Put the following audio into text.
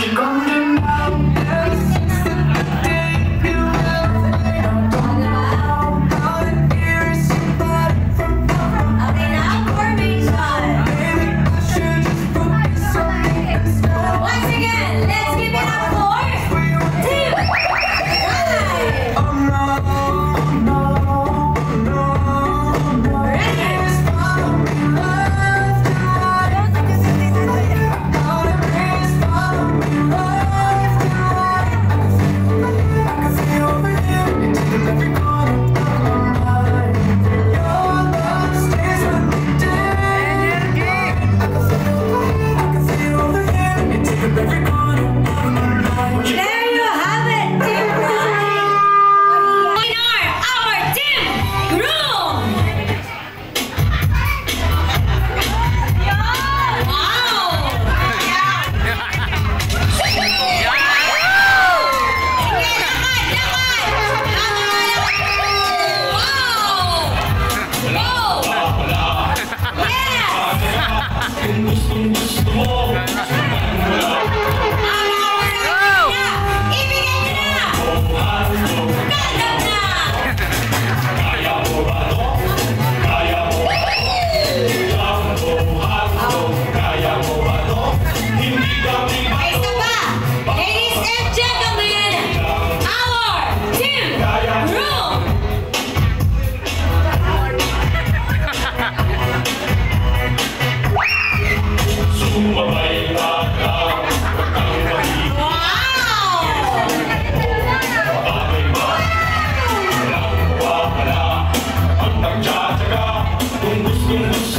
you gonna you.